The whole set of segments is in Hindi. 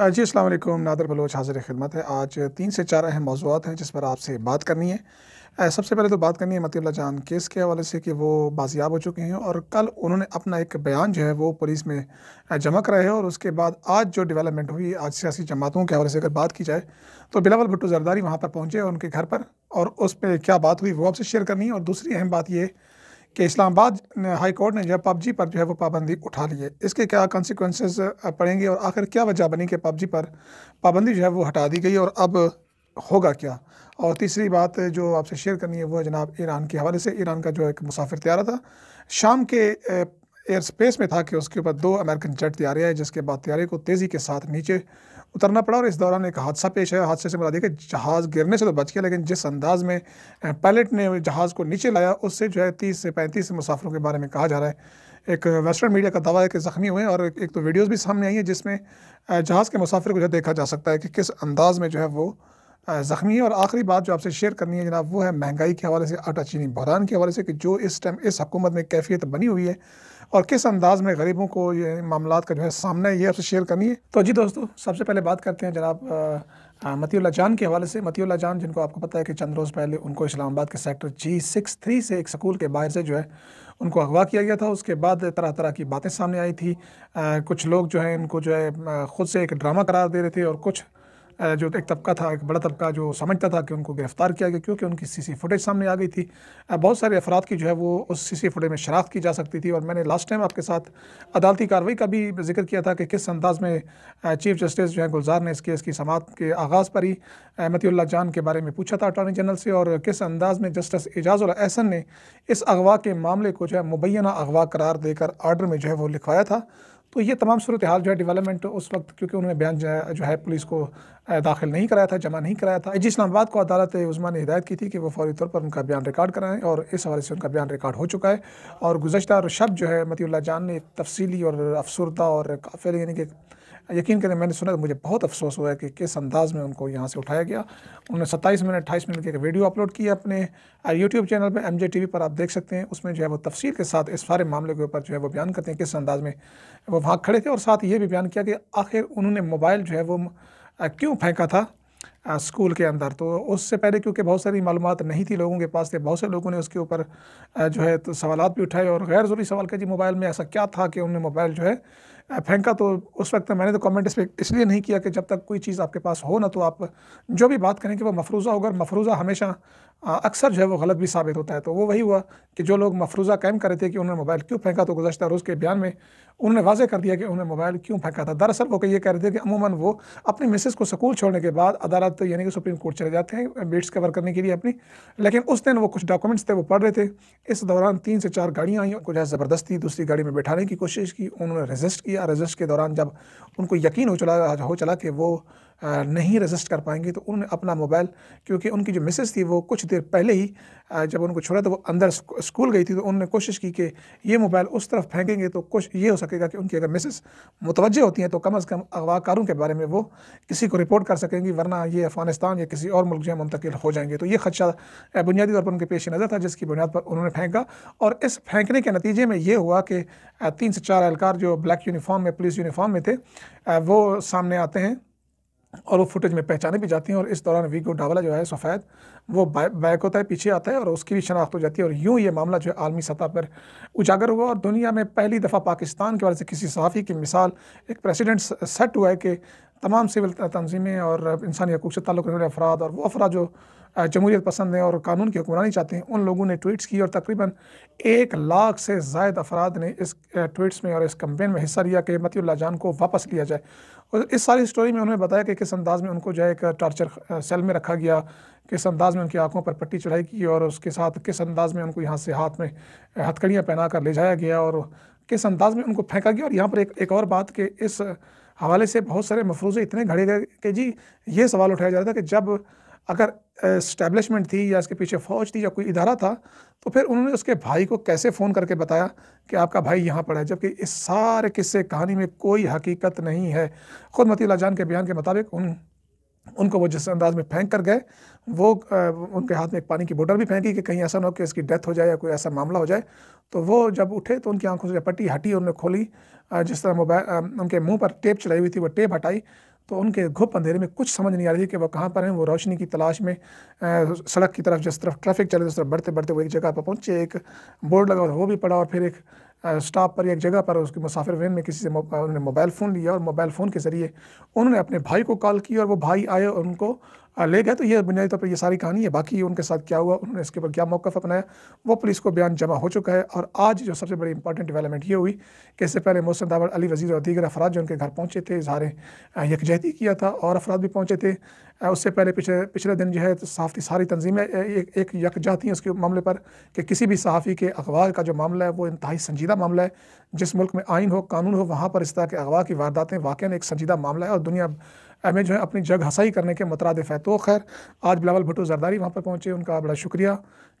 जी, अस्सलाम वालेकुम। नादर बलोच हाजिर खिदमत है। आज तीन से चार अहम मौजूद हैं जिस पर आपसे बात करनी है। सबसे पहले तो बात करनी है मतीउल्लाह जान केस के हवाले से कि वो बाजियाब हो चुके हैं और कल उन्होंने अपना एक बयान जो है वो पुलिस में जमा कराया है और उसके बाद आज जो डेवलपमेंट हुई, आज सियासी जमातों के हवाले से अगर बात की जाए तो बिलावल भुट्टो जरदारी वहाँ पर पहुँचे उनके घर पर और उस पर क्या बात हुई वो आपसे शेयर करनी है। और दूसरी अहम बात ये कि इस्लामाबाद हाई कोर्ट ने जो है पबजी पर जो है वो पाबंदी उठा ली है। इसके क्या कॉन्सिक्वेंसेस पड़ेंगे और आखिर क्या वजह बनी कि पबजी पर पाबंदी जो है वो हटा दी गई और अब होगा क्या? और तीसरी बात जो आपसे शेयर करनी है वो है जनाब ईरान के हवाले से। ईरान का जो एक मुसाफिर तैयारा था, शाम के एयर स्पेस में था कि उसके ऊपर दो अमेरिकन जेट तैयारे आए जिसके बाद तैयारे को तेज़ी के साथ नीचे उतरना पड़ा और इस दौरान एक हादसा पेश आया। हादसे से मुराद है कि जहाज़ गिरने से तो बच गया लेकिन जिस अंदाज में पायलट ने जहाज़ को नीचे लाया उससे जो है तीस से पैंतीस मुसाफरों के बारे में कहा जा रहा है। एक वेस्टर्न मीडिया का दावा है कि ज़ख्मी हुए हैं और एक, तो वीडियोज़ भी सामने आई है जिसमें जहाज़ के मुसाफिर को जो है देखा जा सकता है कि किस अंदाज में जो है वो ज़ख्मी है और आखिरी बात जो आपसे शेयर करनी है जनाब वो है महँगाई के हवाले से आटा चीनी बहरान के हवाले से कि जो इस टाइम इस हुकूमत में कैफियत बनी हुई है और किस अंदाज में गरीबों को ये मामला का जो है सामना है ये आपसे शेयर करनी है। तो जी दोस्तों सबसे पहले बात करते हैं जनाब अ, जान के हवाले से। मतीउल्लाह जान जिनको आपको पता है कि चंद रोज़ पहले उनको इस्लामाबाद के सेक्टर जी सिक्स थ्री से एक स्कूल के बाहर से जो है उनको अगवा किया गया था। उसके बाद तरह तरह की बातें सामने आई थी। अ, कुछ लोग जो है इनको जो है खुद से एक ड्रामा करार दे रहे थे और कुछ जो एक तबका था एक बड़ा तबका जो समझता था कि उनको गिरफ़्तार किया गया क्योंकि उनकी सीसी फुटेज सामने आ गई थी। बहुत सारे अफराद की जो है वो उस सीसी फुटेज में शनाख्त की जा सकती थी और मैंने लास्ट टाइम आपके साथ अदालती कार्रवाई का भी ज़िक्र किया था कि किस अंदाज में चीफ जस्टिस जो है गुलजार ने इस केस की समात के आगाज़ पर ही अ, जान के बारे में पूछा था अटॉर्नी जनरल से और किस अंदाज में जस्टिस एजाज एजाजुल एहसन ने इस अगवा के मामले को जो है मुबैना अगवा करार देकर आर्डर में जो है वो लिखवाया था। तो ये तमाम सूरत हाल जो है डेवलपमेंट उस वक्त, क्योंकि उन्होंने बयान जो है पुलिस को दाखिल नहीं कराया था, जमा नहीं कराया था। जी इस्लामाबाद को अदालत उस्मा ने हिदायत की थी कि वो फौरी तौर पर उनका बयान रिकॉर्ड कराएँ और इस हवाले से उनका बयान रिकॉर्ड हो चुका है। और गुजशत शब जो है मतील्ला जान ने तफसीली और अफसरदा और काफिल, यानी कि यकीन करें, मैंने सुना मुझे बहुत अफसोस हुआ कि किस अंदाज़ में उनको यहाँ से उठाया गया। उन्होंने सत्ताईस मिनट, अट्ठाईस मिनट की एक वीडियो अपलोड की अपने यूट्यूब चैनल पर एम जे टी वी पर आप देख सकते हैं। उसमें जो है वो तफसील के साथ इस सारे मामले के ऊपर जो है वो बयान करते हैं, किस अंदाज में वो वहाँ खड़े थे। और साथ ये भी बयान किया कि आखिर उन्होंने मोबाइल जो है वो क्यों फेंका था स्कूल के अंदर? तो उससे पहले क्योंकि बहुत सारी मालूम नहीं थी लोगों के पास थे बहुत से लोगों ने उसके ऊपर जो है तो सवाल भी उठाए। और गैर ज़रूरी सवाल किया जी, मोबाइल में ऐसा क्या था कि उन्होंने मोबाइल जो है फेंका तो उस वक्त मैंने तो कमेंट इस पर इसलिए नहीं किया कि जब तक कोई चीज़ आपके पास हो ना तो आप जो भी बात करें कि वो मफरूज़ा होगा मफरूज़ा हमेशा अक्सर जो है वो गलत भी साबित होता है। तो वो वही हुआ कि जो लोग मफरूज़ा कैम कर रहे थे कि उन्होंने मोबाइल क्यों फेंका तो गुजशत रोज़ के बयान में उन्होंने वाजे कर दिया कि उन्होंने मोबाइल क्यों फेंका था। दरअसल वो ये कह रहे थे कि अमूमन वो अपनी मिसेस को स्कूल छोड़ने के बाद अदालत तो यानी कि सुप्रीम कोर्ट चले जाते हैं बीट्स कवर करने के लिए अपनी। लेकिन उस दिन वो कुछ डॉक्यूमेंट्स थे, वो पढ़ रहे थे। इस दौरान तीन से चार गाड़ियाँ आई कुछ ज़बरदस्ती दूसरी गाड़ी में बैठाने की कोशिश की, उन्होंने रजिस्ट किया। रजिस्ट के दौरान जब उनको यकीन हो चला हो चला कि वो नहीं रजिस्ट कर पाएँगे तो उन्होंने अपना मोबाइल क्योंकि उनकी जो मिसेस थी वो कुछ देर पहले ही जब उनको छोड़ा तो वो अंदर स्कूल गई थी तो उन्होंने कोशिश की कि ये मोबाइल उस तरफ़ फेंकेंगे तो कुछ ये हो सकेगा कि उनकी अगर मिसेस मुतवजह होती हैं तो कम अज़ कम अगवाकारों के बारे में वो किसी को रिपोर्ट कर सकेंगी, वरना ये अफ़गानिस्तान या किसी और मुल्क जो है मुंतकिल हो जाएँगे। तो ये खदशा बुनियादी तौर पर उनके पेश नज़र था, जिसकी बुनियाद पर उन्होंने फेंका। और इस फेंकने के नतीजे में ये हुआ कि तीन से चार एहलकार जो ब्लैक यूनिफॉर्म में पुलिस यूनिफॉर्म में थे वो सामने आते हैं। और वो फुटेज में पहचाने भी जाती हैं और इस दौरान वीगो डावला जो है, सफ़ैद, वो बैक होता है, पीछे आता है और उसकी भी शनाख्त हो जाती है और यूँ ये मामला जो है आलमी सतह पर उजागर हुआ और दुनिया में पहली दफ़ा पाकिस्तान के वाले से किसी सहाफ़ी की मिसाल एक प्रेसिडेंट सेट हुआ है कि तमाम सिविल तंजीमें और इंसानी हकूक से ताल्लुक़ रखने वाले अफराद और वो अफराद जो जमहूरियत पसंद हैं और कानून की हुक्मरानी चाहते हैं, उन लोगों ने ट्वीट्स की और तकरीबन एक लाख से जायद अफराद ने इस ट्वीट्स में और इस कंपेन में हिस्सा लिया कि मतीउल्लाह जान को वापस लिया जाए। और इस सारी स्टोरी में उन्होंने बताया कि किस अंदाज में उनको जो है एक टार्चर सेल में रखा गया, किस अंदाज में उनकी आँखों पर पट्टी चढ़ाई की और उसके साथ किस अंदाज में उनको यहाँ से हाथ में हथकड़ियाँ पहना कर ले जाया गया और किस अंदाज में उनको फेंका गया। और यहाँ पर एक एक और बात कि इस हवाले से बहुत सारे मफरूज़े इतने घड़े गए कि जी ये सवाल उठाया जा रहा था कि जब अगर इस्टेब्लिशमेंट थी या इसके पीछे फ़ौज थी या कोई इदारा था तो फिर उन्होंने उसके भाई को कैसे फ़ोन करके बताया कि आपका भाई यहाँ पर है? जबकि इस सारे किस्से कहानी में कोई हकीकत नहीं है। ख़ुद मतीला जान के बयान के मुताबिक उन उनको वो जिस अंदाज में फेंक कर गए वो अ, उनके हाथ में एक पानी की बोतल भी फेंकी कि कहीं ऐसा ना हो कि इसकी डेथ हो जाए या कोई ऐसा मामला हो जाए। तो वो जब उठे तो उनकी आँखों से पट्टी हटी उन्होंने खोली। जिस तरह मोबाइल उनके मुँह पर टेप चढ़ाई हुई थी, वो टेप हटाई तो उनके घुप अंधेरे में कुछ समझ नहीं आ रही थी कि वो कहाँ पर हैं। वो रोशनी की तलाश में सड़क की तरफ़ जिस तरफ़ ट्रैफ़िक चले उस तरफ़ बढ़ते बढ़ते वो एक जगह पर पहुँचे, एक बोर्ड लगा वो भी पड़ा और फिर एक स्टॉप पर एक जगह पर उसके मुसाफिर वैन में किसी से उन्होंने मोबाइल फ़ोन लिया और मोबाइल फ़ोन के ज़रिए उन्होंने अपने भाई को कॉल की और वो भाई आए और उनको ले गए तो ये बुनियादी तौर पर ये सारी कहानी है, बाकी उनके साथ क्या हुआ, उन्होंने इसके ऊपर क्या मौक़ अपनाया, वो पुलिस को बयान जमा हो चुका है। और आज जो सबसे बड़ी इंपॉर्टेंट डेवलपमेंट ये हुई कि इससे पहले मोहसिन दावर, अली वज़ीर और दीगर अफराद जो उनके घर पहुँचे थे, इजहार यकजहती किया था और अफराद भी पहुँचे थे। उससे पहले पिछले पिछले दिन जो है तो साफ़ी सारी तंजीमें एक एक यकजा थी उसके मामले पर कि किसी भी सहाफ़ी के अगवा का जो मामला है वो इंतहाई संजीदा मामला है। जिस मुल्क में आइन हो, कानून हो, वहाँ पर इस तरह के अगवा की वारदातें वाक़ एक संजीदा मामला है और दुनिया में जो है अपनी जग हसाई करने के मतराद है। तो खैर, आज बिलावल भुटो जरदारी वहाँ पर पहुँचे, उनका बड़ा शुक्रिया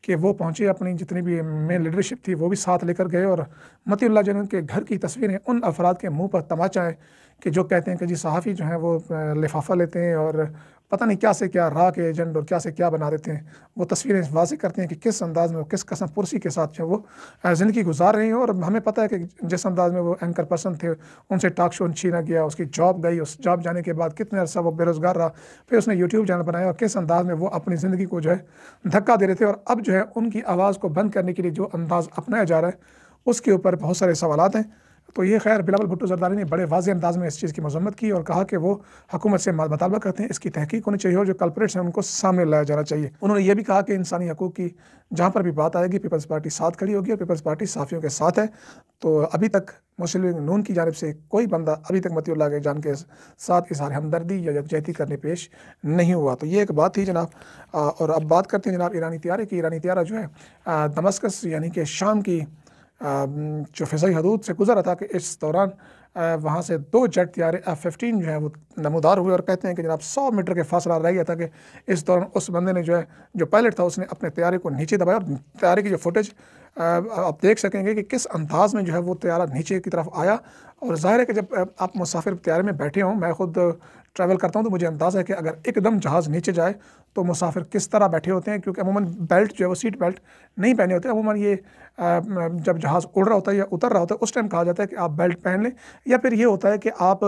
कि वो पहुँचे, अपनी जितनी भी मेन लीडरशिप थी वो भी साथ लेकर गए और मतील्ला जन के घर की तस्वीरें उन अफराद के मुँह पर तमाचाएँ कि जो कहते हैं कि जी सहाफ़ी जो हैं वो लिफाफा लेते हैं और पता नहीं क्या से क्या राह के एजेंट और क्या से क्या बना देते हैं। वो तस्वीरें वाजे करते हैं कि किस अंदाज में वो किस कसम पुरसी के साथ जो वो ज़िंदगी गुजार रही हैं और हमें पता है कि जिस अंदाज में वो एंकर पर्सन थे, उनसे टॉक शो छीना गया, उसकी जॉब गई, उस जॉब जाने के बाद कितने अर्सा वो बेरोज़गार रहा, फिर उसने यूट्यूब चैनल बनाया और किस अंदाज में वो अपनी ज़िंदगी को जो है धक्का दे रहे थे और अब जो है उनकी आवाज़ को बंद करने के लिए जो अंदाज़ अपनाया जा रहा है, उसके ऊपर बहुत सारे सवाल हैं। तो ये खैर बिलावल भुट्टो जरदारी ने बड़े वाजे अंदाज में इस चीज़ की मजम्मत की और कहा कि वो हुकूमत से मुतालबा करते हैं, इसकी तहकीक होनी चाहिए और जो कल्परेट्स हैं उनको सामने लाया जाना चाहिए। उन्होंने ये भी कहा कि इंसानी हकूक़ की जहाँ पर भी बात आएगी पीपल्स पार्टी साथ खड़ी होगी और पीपल्स पार्टी साफ़ियों के साथ है। तो अभी तक मुस्लिम लीग नून की जानब से कोई बंदा अभी तक मती के जान के साथ इसार हमदर्दी या यकजहती करने पेश नहीं हुआ। तो ये एक बात थी जनाब। और अब बात करते हैं जनाब ईरानी त्यारे की। ईरानी त्यारा जो है दमस्कस यानी कि शाम की जो फ़िज़ाई हदूद से गुजरा था कि इस दौरान वहाँ से दो जेट तैयारे एफ़ फिफ्टीन जो है वो नमोदार हुए और कहते हैं कि जनाब सौ मीटर के फासला रह गया था कि इस दौरान उस बंदे ने जो है, जो पायलट था उसने अपने तैयारे को नीचे दबाया और तैयारे की जो फुटेज आप देख सकेंगे कि किस अंदाज में जो है वो तैयारा नीचे की तरफ़ आया और ज़ाहिर है कि जब आप मुसाफिर तैयारे में बैठे हों, मैं ख़ुद ट्रैवल करता हूँ तो मुझे अंदाज़ा है कि अगर एकदम जहाज़ नीचे जाए तो मुसाफिर किस तरह बैठे होते हैं? क्योंकि अमूमन बेल्ट जो है वो सीट बेल्ट नहीं पहने होते। अमूमन ये जब जहाज़ उड़ रहा होता है या उतर रहा होता है, उस टाइम कहा जाता है कि आप बेल्ट पहन लें। या फिर ये होता है कि आप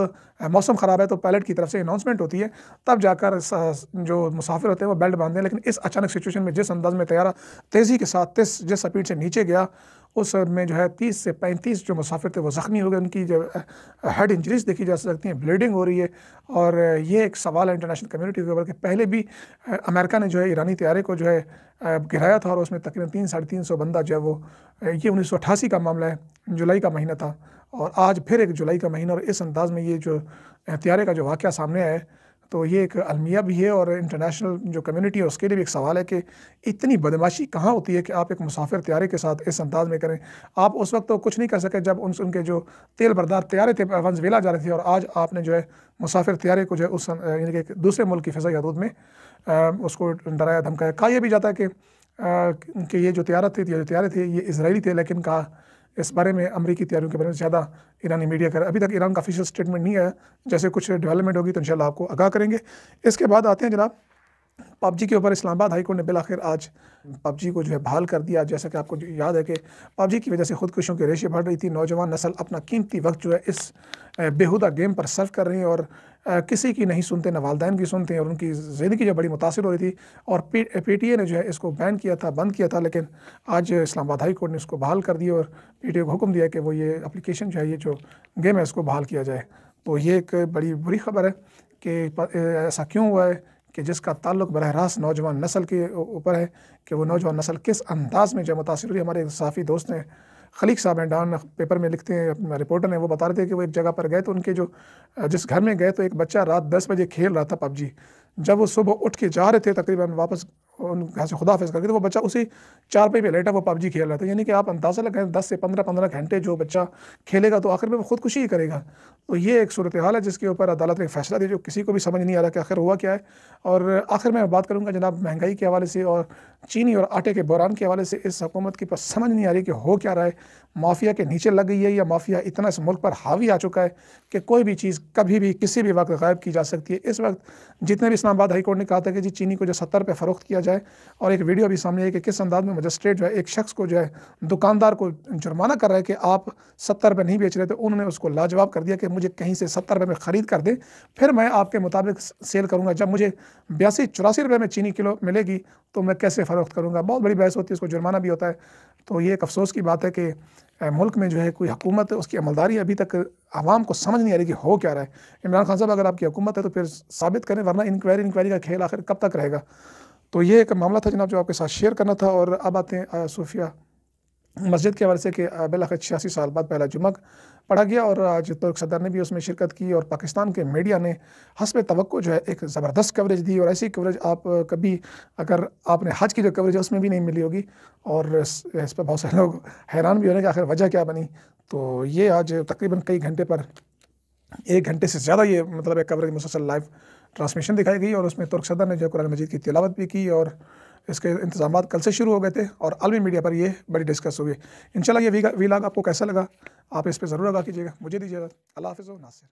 मौसम ख़राब है तो पायलट की तरफ़ से अनाउंसमेंट होती है, तब जाकर जो मुसाफिर होते हैं वो बेल्ट बांधते हैं। लेकिन इस अचानक सिचुएशन में, जिस अंदाज में तैयारा, तेज़ी के साथ जिस जिस स्पीड से नीचे गया उस में जो है तीस से पैंतीस जो मुसाफिर थे वो ज़ख्मी हो गए, उनकी जो हेड इंजरीज देखी जा सकती हैं ब्लीडिंग हो रही है। और ये एक सवाल है इंटरनेशनल कम्युनिटी के ऊपर कि पहले भी अमेरिका ने जो है ईरानी तैयारे को जो है गिराया था और उसमें तकरीबन तीन, साढ़े तीन सौ बंदा जो है वो ये उन्नीस सौ अठासी का मामला है, जुलाई का महीना था। और आज फिर एक जुलाई का महीना और इस अंदाज में ये जो तैयारे का जो वाक़ सामने आया है तो ये एक अलमिया भी है और इंटरनेशनल जो कम्युनिटी है, उसके लिए भी एक सवाल है कि इतनी बदमाशी कहाँ होती है कि आप एक मुसाफिर तैयारे के साथ इस अंदाज में करें? आप उस वक्त तो कुछ नहीं कर सके जब उन, उनके जो तेल बरदार तैयारे थे वेला जा रहे थे और आज आपने जो है मुसाफिर तैयारे को जो है उस यानी कि दूसरे मुल्क की फ़िज़ा हदूद में उसको डराया, धमकाया। कहा यह भी जाता है कि कि ये जो तैयारा थी, ये जो तैयारे थे, ये इसराइली थे, लेकिन कहा इस बारे में अमरीकी तैयारियों के बारे में ज़्यादा ईरानी मीडिया कर अभी तक ईरान का ऑफिशियल स्टेटमेंट नहीं आया। जैसे कुछ डेवलपमेंट होगी तो इंशाल्लाह आपको आगाह करेंगे। इसके बाद आते हैं जनाब पबजी के ऊपर इस्लामाबाद हाईकोर्ट ने बिलाखिर आज पबजी को जो है बहाल कर दिया। जैसा कि आपको याद है कि पबजी की वजह से खुदकुशियों की रेशे बढ़ रही थी। नौजवान नस्ल अपना कीमती वक्त जो है इस बेहुदा गेम पर सर्व कर रही है और किसी की नहीं सुनते, न वालदेन की सुनते हैं और उनकी ज़िंदगी जो बड़ी मुतासर हो रही थी। और पी पी टी ए ने जो है इसको बैन किया था, बंद किया था, लेकिन आज इस्लामाबाद हाई कोर्ट ने इसको बहाल कर दिया और पी टी ए को हुक्म दिया कि वो ये अप्लीकेशन जो है, ये जो गेम है, इसको बहाल किया जाए। तो ये एक बड़ी बुरी खबर है कि ऐसा क्यों हुआ है? कि जिसका ताल्लुक बरह रास्त नौजवान नस्ल के ऊपर है कि वो नौजवान नस्ल किस अंदाज में जो मुतासर हुई। हमारे साफ़ी दोस्त हैं खलीक साहब हैं डाउन पेपर में लिखते हैं रिपोर्टर हैं, वो बता रहे थे कि वो एक जगह पर गए तो उनके जो, जिस घर में गए तो एक बच्चा रात दस बजे खेल रहा था पबजी। जब वो सुबह उठ के जा रहे थे, तकरीबन वापस घर से खुदा करके तो वो बच्चा उसी चार पे लेटा, वो पबजी खेल रहा था। यानी कि आप अंदाज़ा लगाएँ, दस से पंद्रह पंद्रह घंटे जो बच्चा खेलेगा तो आखिर में वो खुदकुशी ही करेगा। तो ये एक सूरत हाल है, जिसके ऊपर अदालत ने फैसला दिया, जो किसी को भी समझ नहीं आ रहा कि आखिर हुआ क्या है। और आखिर में बात करूँगा जनाब महँगाई के हवाले से और चीनी और आटे के बहरान के हवाले से। इस हुकूमत की समझ नहीं आ रही कि हो क्या रहा है। माफिया के नीचे लग गई है, या माफिया इतना इस मुल्क पर हावी आ चुका है कि कोई भी चीज़ कभी भी, किसी भी वक्त गायब की जा सकती है। इस वक्त जितने भी इस्लामाबाद हाई कोर्ट ने कहा था कि जी, चीनी को जो सत्तर रुपये फ़रोख्त किया जाए जाए और एक वीडियो भी सामने है कि किस अंदाज में मजिस्ट्रेट जो है, एक शख्स को जो है, दुकानदार को जुर्माना कर रहा है कि आप सत्तर रुपये नहीं बेच रहे थे उन्होंने उसको लाजवाब कर दिया कि मुझे कहीं से सत्तर रुपये में ख़रीद कर दें। फिर मैं आपके मुताबिक सेल करूँगा। जब मुझे बयासी, चौरासी रुपये में चीनी किलो मिलेगी तो मैं कैसे फ़रोख्त करूँगा? बहुत बड़ी बहस होती है, उसको जुर्माना भी होता है। तो ये एक अफसोस की बात है कि मुल्क में जो है कोई हुकूमत, उसकी अमलदारी अभी तक आवाम को समझ नहीं आ रही कि हो क्या रहा है। इमरान खान साहब, अगर आपकी हुकूमत है तो फिर साबित करें, वरना इंक्वायरी इंक्वायरी का खेल आखिर कब तक रहेगा? तो ये एक मामला था जनाब जो आपके साथ शेयर करना था और अब आते हैं सूफिया मस्जिद के हवाले से कि बिलाखिर छियासी साल बाद पहला जुमक पढ़ा गया और आज तुर्क सदर ने भी उसमें शिरकत की और पाकिस्तान के मीडिया ने हसब तो जो है एक ज़बरदस्त कवरेज दी और ऐसी कवरेज आप कभी अगर आपने हज की जो कवरेज है उसमें भी नहीं मिली होगी और इस, इस पर बहुत सारे लोग हैरान भी होने की आखिर वजह क्या बनी। तो ये आज तकरीबन कई घंटे पर एक घंटे से ज़्यादा ये मतलब एक कवरेज मुसलसल लाइव ट्रांसमिशन दिखाई गई और उसमें तुर्क सदर ने जो कुरान मजीद की तिलावत भी की और इसके इंतज़ाम कल से शुरू हो गए थे और आलमी मीडिया पर ये बड़ी डिस्कस हुई। इन ये वीलाग आपको कैसा लगा? आप इस पर ज़रूर आगा कीजिएगा। मुझे दीजिएगा अल्लाह हाफ़ नासिर।